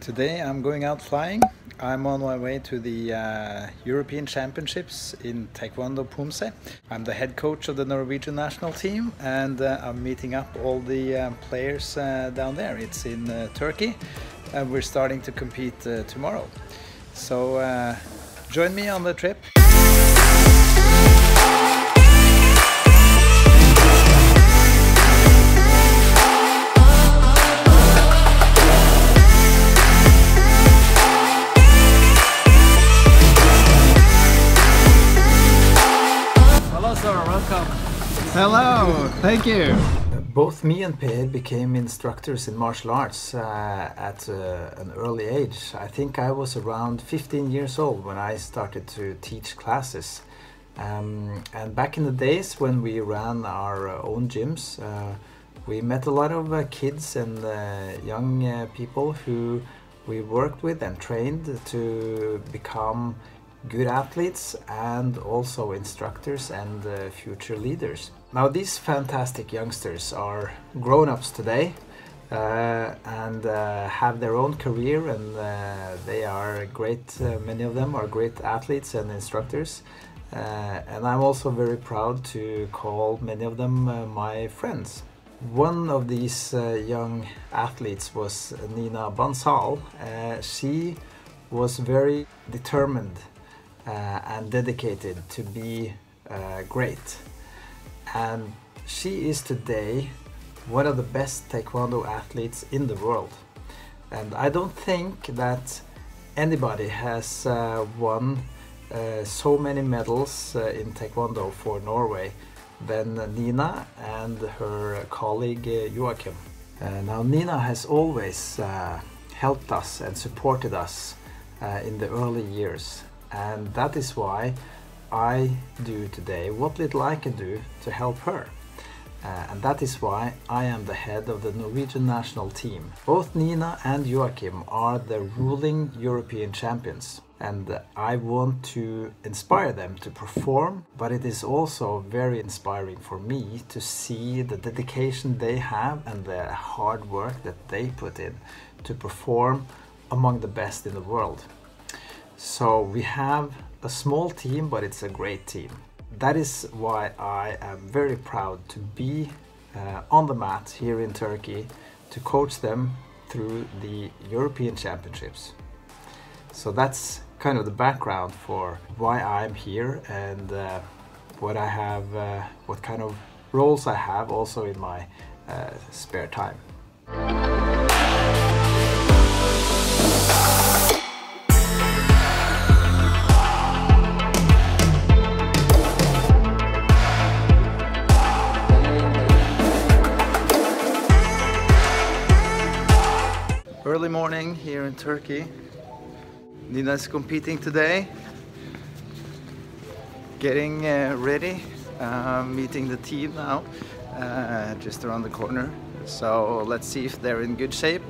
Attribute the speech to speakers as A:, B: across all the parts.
A: Today I'm going out flying. I'm on my way to the uh, European Championships in Taekwondo Poomsae. I'm the head coach of the Norwegian national team and uh, I'm meeting up all the uh, players uh, down there. It's in uh, Turkey and we're starting to compete uh, tomorrow. So join me on the trip. Hello, thank you. Both me and Per became instructors in martial arts uh, at uh, an early age. I think I was around 15 years old when I started to teach classes. Um, and back in the days when we ran our uh, own gyms, uh, we met a lot of uh, kids and uh, young people who we worked with and trained to become good athletes and also instructors and uh, future leaders. Now these fantastic youngsters are grown-ups today uh, and uh, have their own career and uh, they are great, uh, many of them are great athletes and instructors uh, and I'm also very proud to call many of them my friends. One of these young athletes was Nina Bansal. she was very determined and dedicated to be uh, great. And she is today one of the best taekwondo athletes in the world. And I don't think that anybody has uh, won uh, so many medals uh, in taekwondo for Norway than Nina and her colleague uh, Joachim. now Nina has always helped us and supported us in the early years and that is why I do today what little I can do to help her. Uh, and that is why I am the head of the Norwegian national team. Both Nina and Joachim are the ruling European champions and I want to inspire them to perform, but it is also very inspiring for me to see the dedication they have and the hard work that they put in to perform among the best in the world. So we have a small team, but it's a great team. That is why I am very proud to be uh, on the mat here in Turkey to coach them through the European Championships. So that's kind of the background for why I'm here and uh, what I have, uh, what kind of roles I have also in my uh, spare time. Early morning here in Turkey. Nina's competing today. Getting uh, ready, uh, meeting the team now, uh, just around the corner. So let's see if they're in good shape.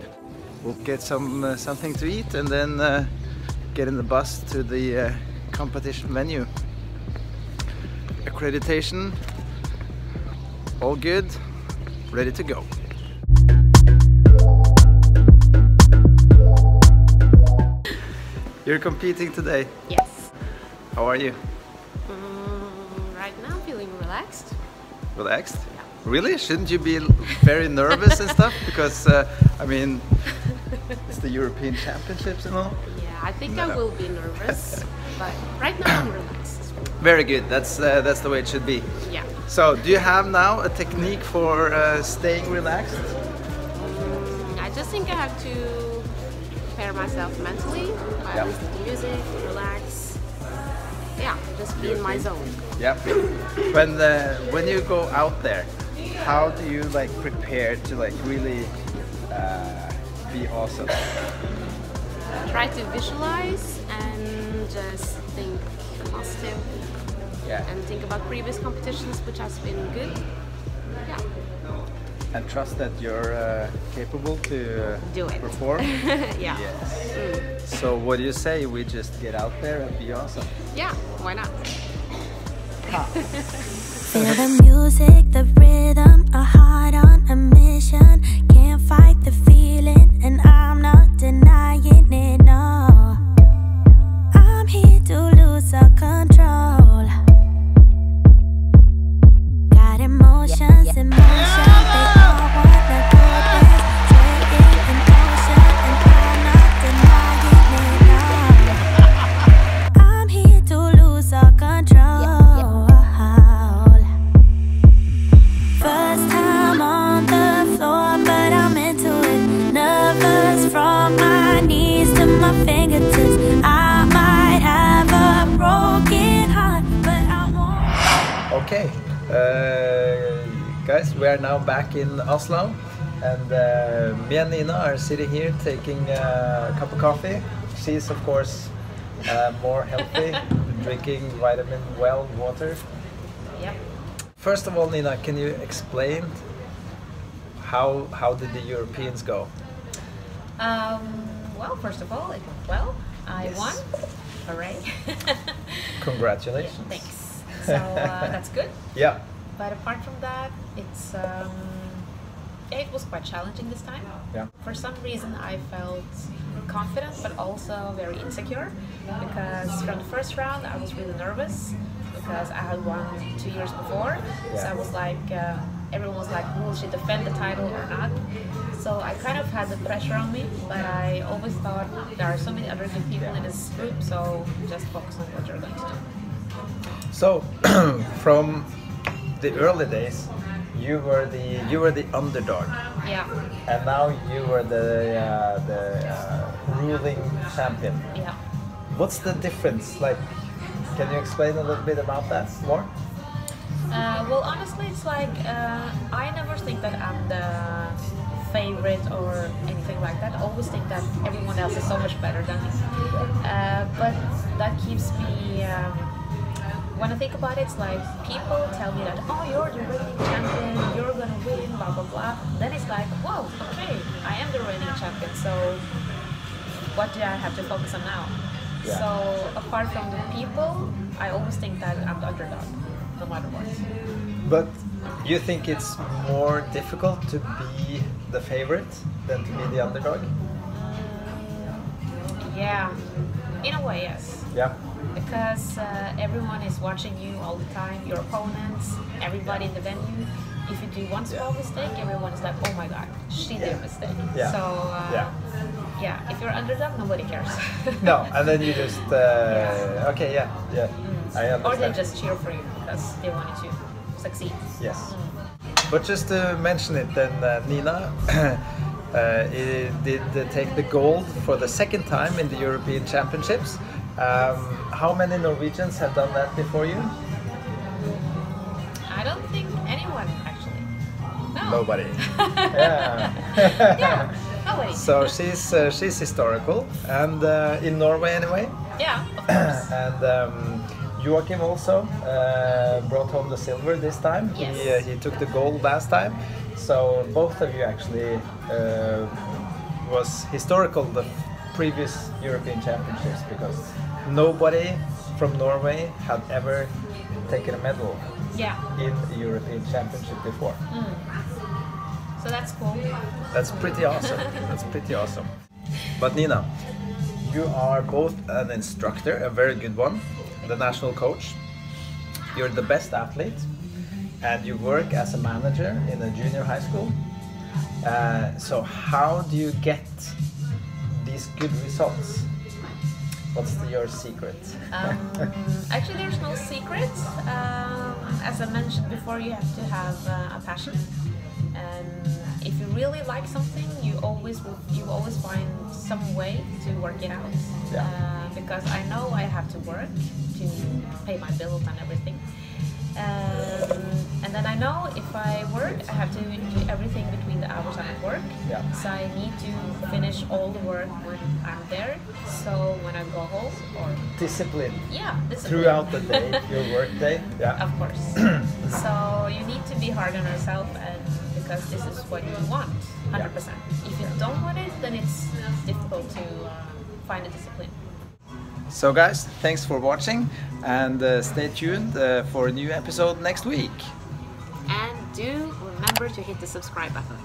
A: We'll get some uh, something to eat and then uh, get in the bus to the uh, competition venue. Accreditation, all good, ready to go. You're competing today?
B: Yes.
A: How are you?
B: Mm, right now feeling relaxed.
A: Relaxed? Yeah. Really? Shouldn't you be very nervous and stuff? Because, uh, I mean, it's the European Championships and all?
B: Yeah, I think no. I will be nervous, but right now I'm relaxed.
A: Very good. That's uh, that's the way it should be.
B: Yeah.
A: So, do you have now a technique for uh, staying relaxed?
B: Mm, I just think I have to prepare myself mentally by yep. listening to music, relax. Yeah, just be in my zone.
A: Yep. when the when you go out there, how do you like prepare to like really uh, be awesome?
B: Try to visualize and just think positive.
A: Yeah.
B: And think about previous competitions which has been good. Yeah
A: and trust that you're uh, capable to uh,
B: do it.
A: perform?
B: Yeah.
A: Yes. Mm. so what do you say? We just get out there and be awesome.
B: Yeah why not?
C: Feel the music, the rhythm, a heart on a mission. Can't fight the feeling and I'm not denying my fingertips.
A: Okay, uh, guys, we are now back in Oslo, and uh, me and Nina are sitting here taking uh, a cup of coffee. She's, of course, uh, more healthy, drinking vitamin well water.
B: Yep.
A: First of all, Nina, can you explain how how did the Europeans go?
B: Um, well, first of all, it went well. I
A: Yes.
B: won. Hooray.
A: Congratulations.
B: Thanks. So uh, that's good.
A: Yeah.
B: But apart from that, it's um, it was quite challenging this time.
A: Yeah.
B: For some reason, I felt confident, but also very insecure because from the first round, I was really nervous because I had won two years before. So I was like, uh, everyone was like, will she defend the title or not? So I kind of had the pressure on me, but I always thought there are so many other good people in this group, so just focus on what you're going to do.
A: So, from the early days, you were the you were the underdog,
B: Yeah,
A: and now you were the uh, the uh, ruling champion.
B: yeah.
A: What's the difference? Like, can you explain a little bit about that more?
B: Uh, well, honestly, it's like uh, I never think that I'm the favorite or anything like that. I always think that everyone else is so much better than me. Uh, but that keeps me. Um, when I think about it, it's like people tell me that, oh, you're the reigning champion, you're gonna win, blah blah blah. Then it's like, whoa, okay, I am the reigning champion, so what do I have to focus on now?
A: Yeah.
B: So apart from the people, I always think that I'm the underdog, no matter what.
A: But you think it's more difficult to be the favorite than to be the underdog?
B: Yeah, in a way, yes.
A: Yeah.
B: Because uh, everyone is watching you all the time, your opponents, everybody in the venue. If you do one small mistake, everyone is like, oh my god, she did a mistake.
A: Yeah.
B: So, uh,
A: Yeah.
B: yeah, if you're underdog, nobody cares.
A: No, and then you just uh, okay, yeah, yeah. I
B: or they just cheer for you because they wanted to succeed.
A: Yes. But just to mention it, then uh, Nina uh, did take the gold for the second time in the European Championships. Um, how many Norwegians have done that before you?
B: I don't think anyone actually. No.
A: Nobody. yeah.
B: Yeah, nobody.
A: so she's uh, she's historical, and uh, in Norway anyway.
B: yeah, of course.
A: and um, Joachim also uh, brought home the silver this time. He, uh, he took the gold last time. So both of you actually uh, was historical the previous European Championships because nobody from Norway had ever taken a medal
B: yeah.
A: in the European Championship before.
B: So that's cool.
A: That's pretty awesome. That's pretty awesome. But Nina, you are both an instructor, a very good one, the national coach. You're the best athlete, and you work as a manager in a junior high school. Uh, so, how do you get these good results? What's the, your secret?
B: Um, actually, there's no secret. Um, as I mentioned before, you have to have uh, a passion, and if you really like something, you always will, you always find some way to work it out.
A: Yeah.
B: Uh, because I know I have to work to pay my bills and everything. Um, and then I know if I work, I have to do everything between the hours I'm at work.
A: Yeah.
B: So I need to finish all the work when I'm there. So when I go home, or
A: Discipline
B: yeah, is
A: throughout the day, your work day. Yeah.
B: Of course. so you need to be hard on yourself, and because this is what you want, hundred percent. If you don't want it, then it's difficult to uh, find a discipline.
A: So, guys, thanks for watching and uh, stay tuned uh, for a new episode next week.
B: And do remember to hit the subscribe button.